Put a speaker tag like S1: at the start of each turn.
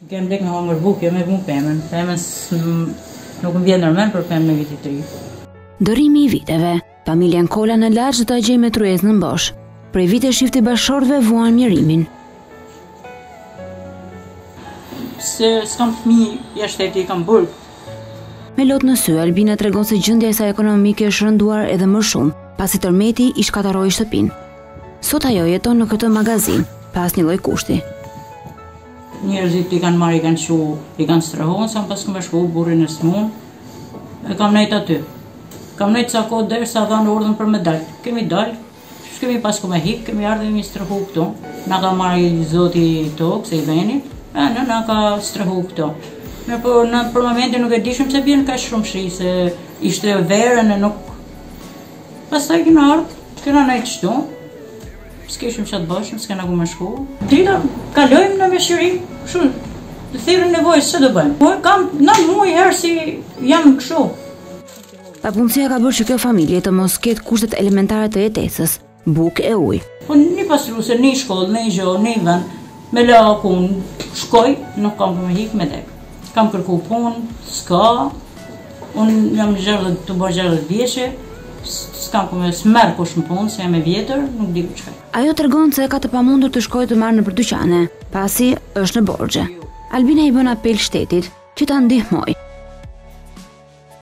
S1: Me kem lek me hongër buk, jo me vu pemën. Pemën nuk më vjen nërmen për pemën e vitit të ri.
S2: Ndërrimi i viteve, familjen Kola në Laç do ta gjejë me tryezën bosh. Prej vitesh çifti i bashkëshortëve vuan mjerimin.
S1: Se s'kam, fmi, djalin e kam burg.
S2: Me lot në sy, Albina tregon se gjendja e saj ekonomike është rënduar edhe më shumë, pasi tërmeti i shkatërroi shtëpinë. Sot ajo jeton në këtë magazinë, pa asnjë lloj kushti.
S1: Njerzit i kanë marrë i kanë çu i kanë strehu un s'kam pas ku me shku burrin e smunë e kam nejt aty kam nejt sa kohë derisa dhanë urdhër për me dal kemi dal s'kemi pas ku me hik, kemi ardhë jemi strehu këtu. Na ka marrë i zoti tokës, i venit, edhe na ka strehu këtu. Ne për, po, ne për momentin nuk e dishëm se bjen kaq shumë shi, se ishte verë edhe nuk... Pastaj kena ardhë, kena nejtë qëtu, S'kishim ça t'bajshim, s'kena ku me shku. Dita kalojmë me vështirësi, kështu t'thirrun nevojës ç'do bëjmë. Po kam një muaj herë si jam kështu.
S2: Papunësia ka bërë që kjo familje të mos ketë kushtet elementare të jetesës, bukë e ujë.
S1: Po një pastruse, n'një shkollë, një gjë, një vend, me la kun, shkoj, nuk kam për me hik me vdek. Kam kërku punë, s'ka, Unë jam gjërë të bërë gjërë dhe vjeqe, s'kam ku me s'merr kush në punë, se jam e vjetër, nuk di ku ça
S2: t'baj. Ajo tregon se e ka të pamundur të shkojë të marrë nëpër dyqane, pasi është në borxhe. Albina i bën apel shtetit, që ta ndihmojë.